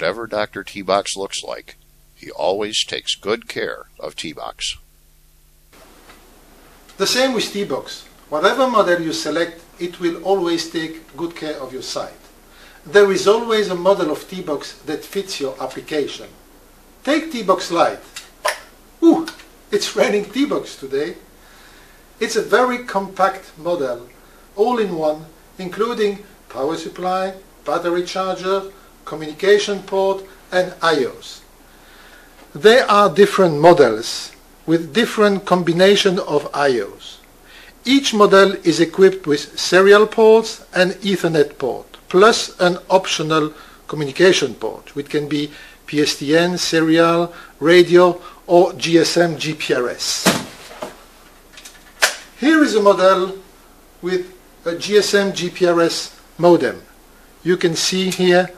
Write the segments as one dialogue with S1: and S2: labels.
S1: Dr. T-Box looks like, he always takes good care of T-Box.
S2: The same with T-Box. Whatever model you select, it will always take good care of your site. There is always a model of T-Box that fits your application. Take T-Box Lite. Ooh, it's raining T-Box today. It's a very compact model, all in one, including power supply, battery charger, communication port and IOs. There are different models with different combination of IOs. Each model is equipped with serial ports and Ethernet port, plus an optional communication port, which can be PSTN, serial, radio, or GSM GPRS. Here is a model with a GSM GPRS modem. You can see here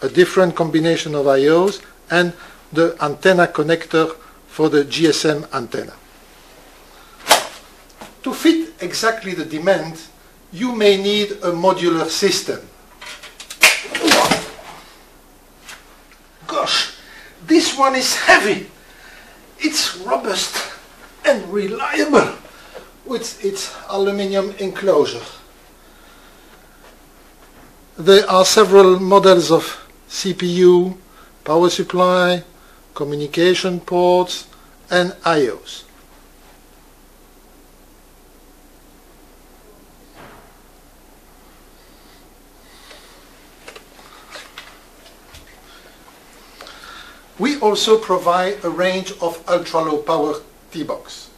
S2: a different combination of IOs and the antenna connector for the GSM antenna. To fit exactly the demand, you may need a modular system. Gosh, this one is heavy. It's robust and reliable with its aluminium enclosure. There are several models of CPU, power supply, communication ports, and IOs. We also provide a range of ultra-low power T-Box.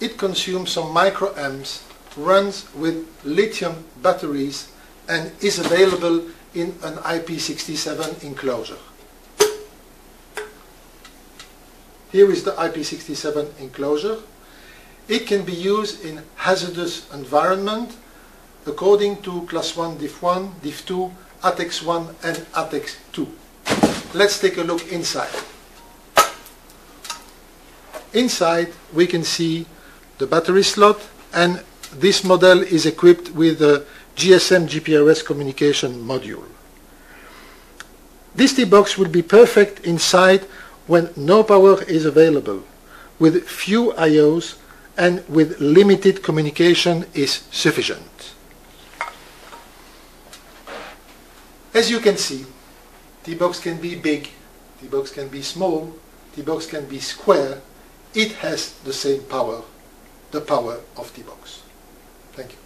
S2: It consumes some microamps, runs with lithium batteries, and is available in an IP67 enclosure. Here is the IP67 enclosure. It can be used in hazardous environment according to class 1 div 1, div 2, ATEX 1 and ATEX 2. Let's take a look inside. Inside we can see the battery slot and this model is equipped with a GSM GPRS communication module. This T-box will be perfect inside when no power is available, with few IOs and with limited communication is sufficient. As you can see, T-box can be big, T-box can be small, T-box can be square. It has the same power, the power of T-box. Thank you.